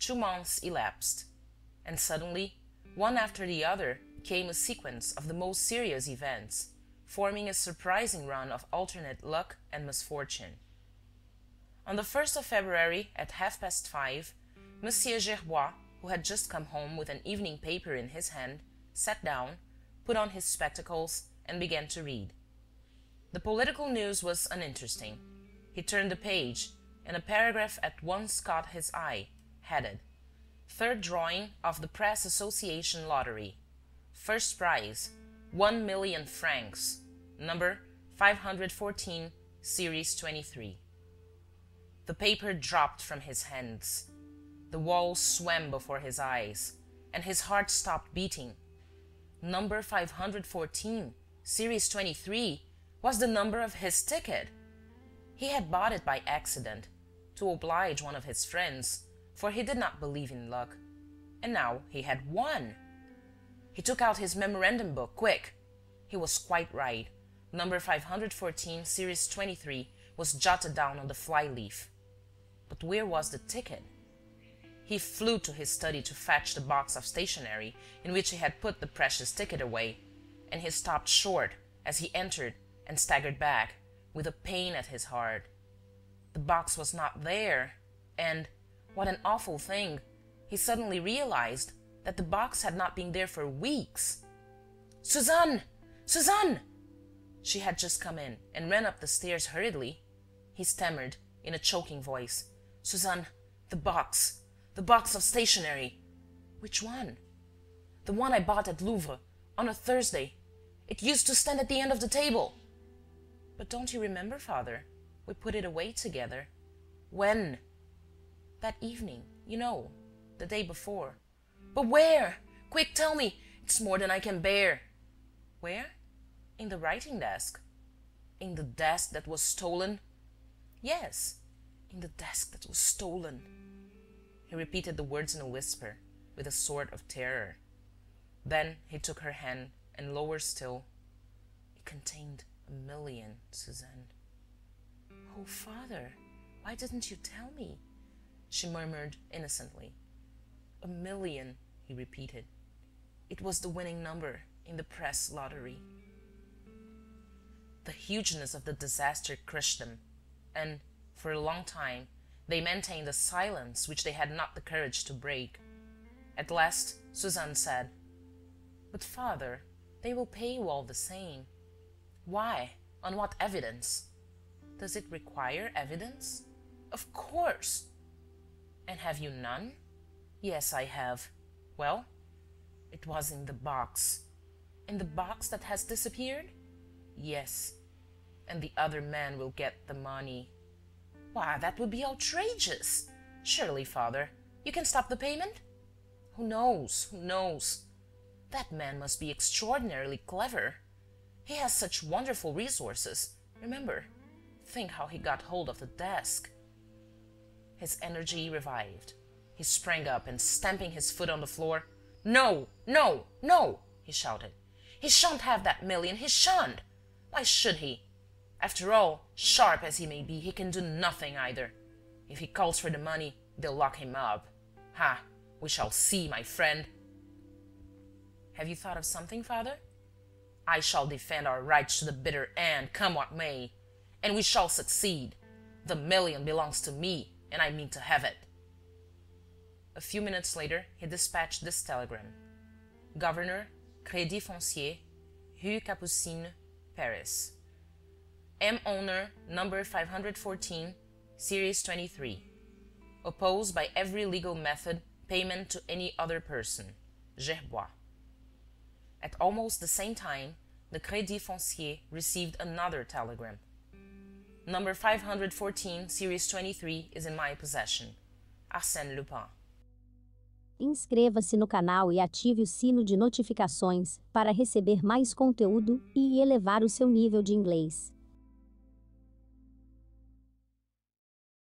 two months elapsed, and suddenly, one after the other, came a sequence of the most serious events, forming a surprising run of alternate luck and misfortune. On the first of February, at half past five, Monsieur Gerbois, who had just come home with an evening paper in his hand, sat down, put on his spectacles, and began to read. The political news was uninteresting. He turned the page, and a paragraph at once caught his eye, headed Third drawing of the Press Association Lottery. First prize, one million francs. Number 514, Series 23. The paper dropped from his hands. The walls swam before his eyes, and his heart stopped beating. Number 514, Series 23, was the number of his ticket. He had bought it by accident, to oblige one of his friends, for he did not believe in luck. And now he had won. He took out his memorandum book, quick. He was quite right. Number 514, Series 23, was jotted down on the fly-leaf. But where was the ticket? He flew to his study to fetch the box of stationery in which he had put the precious ticket away, and he stopped short as he entered and staggered back, with a pain at his heart. The box was not there, and, what an awful thing, he suddenly realized that the box had not been there for weeks. Suzanne! Suzanne! She had just come in and ran up the stairs hurriedly. He stammered in a choking voice, Suzanne, the box the box of stationery. Which one? The one I bought at Louvre, on a Thursday. It used to stand at the end of the table. But don't you remember, father? We put it away together. When? That evening, you know, the day before. But where? Quick, tell me. It's more than I can bear. Where? In the writing desk. In the desk that was stolen? Yes, in the desk that was stolen. He repeated the words in a whisper, with a sort of terror. Then he took her hand, and lower still. It contained a million, Suzanne. Oh, father, why didn't you tell me? She murmured innocently. A million, he repeated. It was the winning number in the press lottery. The hugeness of the disaster crushed them, and, for a long time, they maintained a silence which they had not the courage to break. At last, Suzanne said, But, father, they will pay you all the same. Why? On what evidence? Does it require evidence? Of course! And have you none? Yes, I have. Well? It was in the box. In the box that has disappeared? Yes. And the other man will get the money. Why, that would be outrageous! Surely, father, you can stop the payment? Who knows? Who knows? That man must be extraordinarily clever. He has such wonderful resources. Remember, think how he got hold of the desk. His energy revived. He sprang up and, stamping his foot on the floor, No, no, no! he shouted. He shan't have that million, he shan't! Why should he? After all, sharp as he may be, he can do nothing either. If he calls for the money, they'll lock him up. Ha! We shall see, my friend. Have you thought of something, father? I shall defend our rights to the bitter end, come what may. And we shall succeed. The million belongs to me, and I mean to have it. A few minutes later, he dispatched this telegram. Governor, Crédit Foncier, Rue Capucine, Paris. M owner number 514, series 23. Opposed by every legal method payment to any other person. Gerbois. At almost the same time, the Crédit Foncier received another telegram. Number 514, series 23 is in my possession. Arsène Lupin. Inscreva-se no canal e ative o sino de notificações para receber mais conteúdo e elevar o seu nível de inglês.